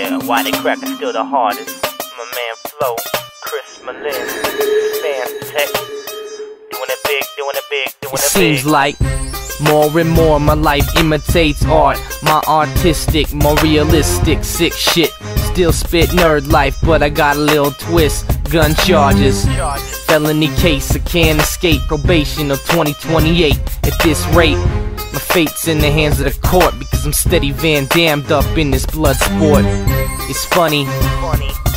Yeah, why they crack is still the hardest. My man Flo, Chris Malin, Spam Tech. Doing it big, doing it big, doing it, It seems big. like more and more my life imitates art. My artistic, more realistic, sick shit. Still spit nerd life, but I got a little twist. Gun Charges. felony case, I can't escape probation of 2028. At this rate, my fate's in the hands of the court because I'm steady Van Dammed up in this blood sport. It's funny.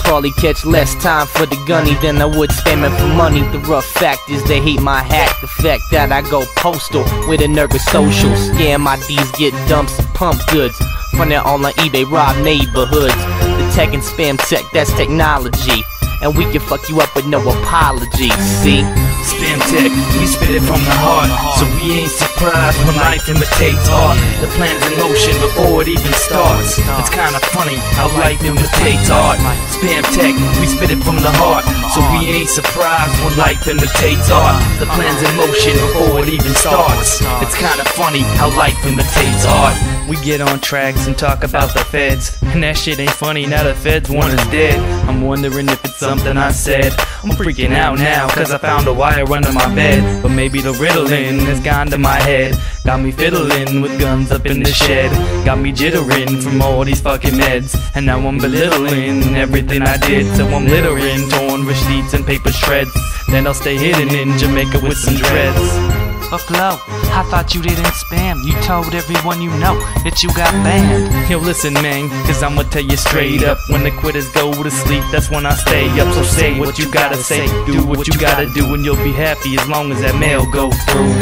Probably catch less time for the gunny than I would spamming for money. The rough fact is they hate my hack. The fact that I go postal with a nervous social. Scam IDs, get dumps, pump goods. Front it all on eBay, rob neighborhoods. The tech and spam tech, that's technology. And we can fuck you up with no apology. See? Spamtec, we spit it from the heart. So we ain't surprised when life imitates art. The plan's in motion before it even starts. It's kinda funny how life imitates art. Spam tech, we spit it from the heart. So we ain't surprised when life imitates art. The plan's in motion before it even starts. It's kinda funny how life imitates art. We get on tracks and talk about the feds. And that shit ain't funny, now the feds one is dead. I'm wondering if it's something I said. I'm freaking out now, cause I found a wire under my bed. But maybe the riddling has gone to my head. Got me fiddling with guns up in the shed. Got me jittering from all these fucking meds. And now I'm belittling everything I did. So I'm littering torn receipts and paper shreds. Then I'll stay hidden in Jamaica with some dreads. But Flo, I thought you didn't spam. You told everyone you know that you got banned. Yo, listen, man, cause I'ma tell you straight up. When the quitters go to sleep, that's when I stay up. So say what you gotta say, do what you gotta do, and you'll be happy as long as that mail go through.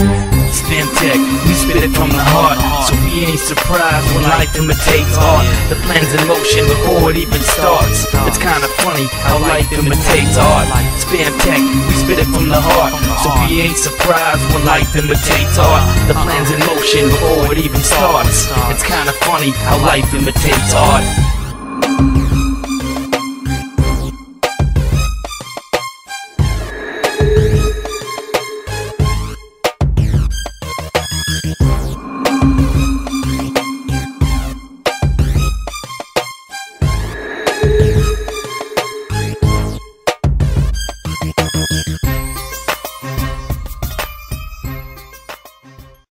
Spam tech, we spit it from the heart. So we ain't surprised when life imitates art. The plan's in motion before it even starts. It's kinda funny how life imitates art. Spam tech, we spit it from the heart. So we ain't surprised when life imitates art. The plan's in motion before it even starts. It's kinda funny how life imitates art.